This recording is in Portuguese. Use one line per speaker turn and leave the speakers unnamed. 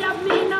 de mim